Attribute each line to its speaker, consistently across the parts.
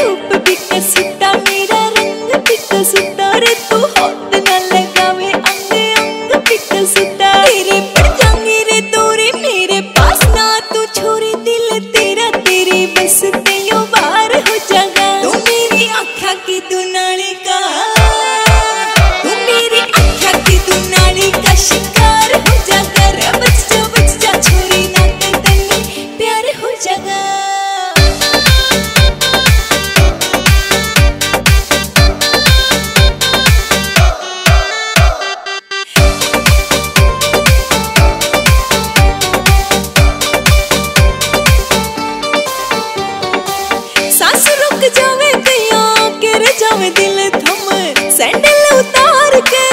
Speaker 1: சூப்ப பிட்ட சுட்டா மீட ரிங்க பிட்ட சுட்டா गिर दिल थम सैंडल उतार के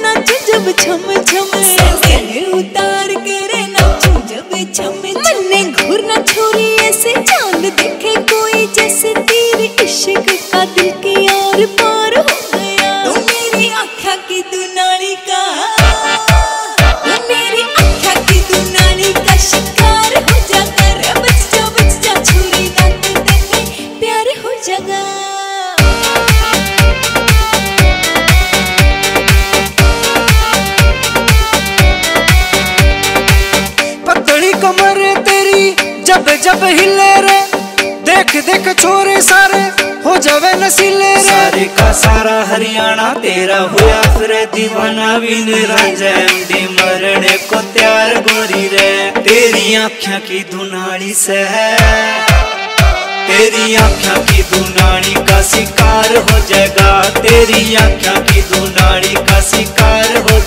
Speaker 1: नाचू जब छम छम। सैंडल उतार के रे नाचू जब छम मन्ने घूरना छोरी ऐसे चाँद देखे कोई, जैसे तेरे इश्क का दिल के यार पार हो गया। तू मेरी आँखा की तू का तू
Speaker 2: जब जब हिले रे, देख देख छोरे सारे, हो जावे नसीले रे।
Speaker 3: सारे का सारा हरियाणा तेरा हुआ फिर दीवाना बिन राजैंडी मरने को तैयार गोरी रे। तेरी आँखों की धुनाड़ी से है। तेरी आँखों की धुनाड़ी का शिकार हो जाएगा। तेरी आँखों की धुनाड़ी का शिकार हो